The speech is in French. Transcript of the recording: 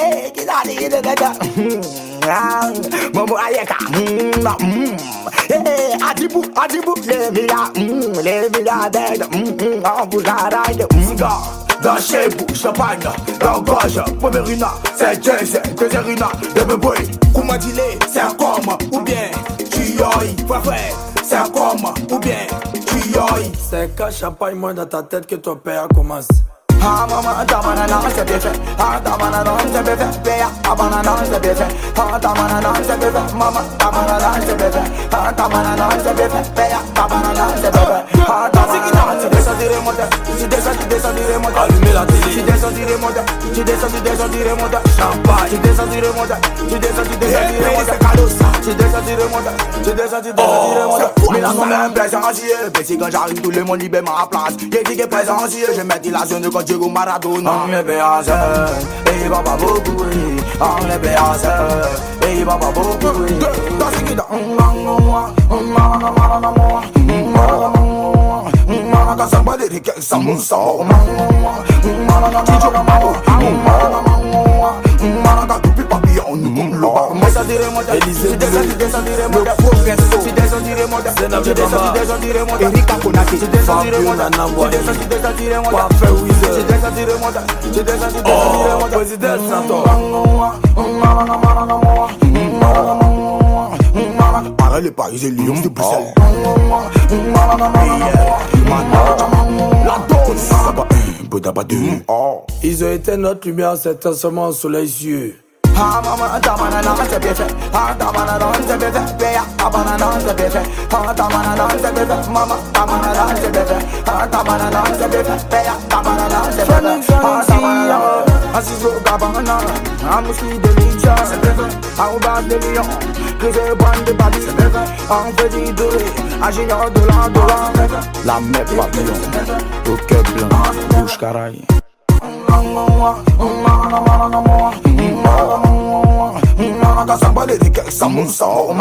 Eh, qui a dit de gaga. Momo ayeka. Eh, adibou, adibou, les milliards, les milliardaires, on vous arrête. Dans chez vous, champagne, dans gorge, Pomerina, c'est Jason, Dezerina, de boy, Koumadile, c'est un com, ou bien, tu yoï, frère, c'est un com, ou bien, tu yoï. C'est qu'un champagne moins dans ta tête que ton père commence. Ha mama damana dans ce biffet Ha ah, damana dans ce biffet Béa abana dans ce biffet Ha ah, damana dans ce biffet Mama damana dans ce biffet Ha damana dans ce biffet Béa remonte. Tu descends, tu descends remonte. Allumez la télé. Tu descends du remonte. Tu descends, tu descends du remonte. Champagne. Tu descends du remonte. Tu descends, tu descends du remonte. Tu descends du remonte. Tu descends, tu descends du remonte. Mais là, non, même présentiel. Petit quand j'arrive, tout le monde libère ma place. J'ai dit que. Je mets la zone quand Diego Maradona. On est et il va pas beaucoup. On est Béazé, et il va pas beaucoup, oui. Élysée, le progresso, Zenabé Bamba, Erika Konate, Parfait Wizard, Oh, Président Santos. Arrête les Parisiens, Lyon de Bruxelles. Dose, 2. Oh. Ils ont été notre lumière, c'est seulement sous les yeux. Ah maman, Assis au à un moussi de Ninja, en bas de Lyon, plusieurs bandes de Paris, en petit doré, un géant de la. La mer papillon, au cœur blanc, bouche caraï. Somebody, they get some moonsault.